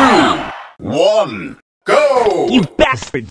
two, one, go! You bastard!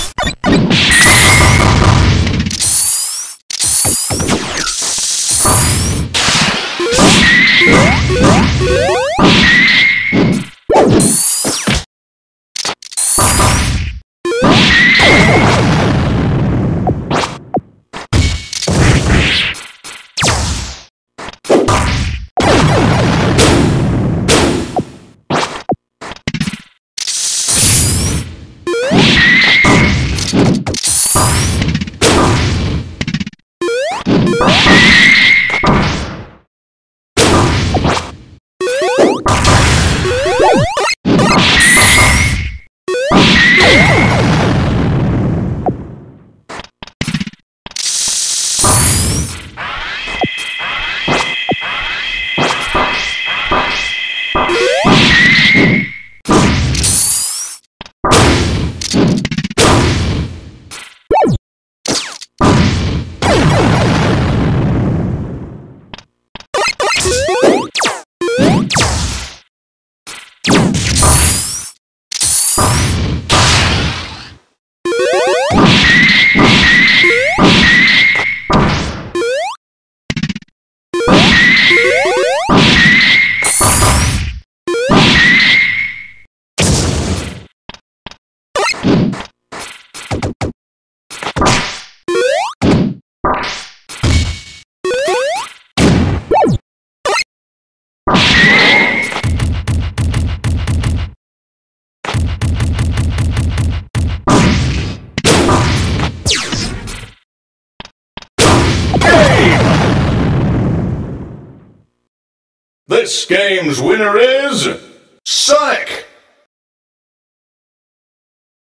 This game's winner is Sonic!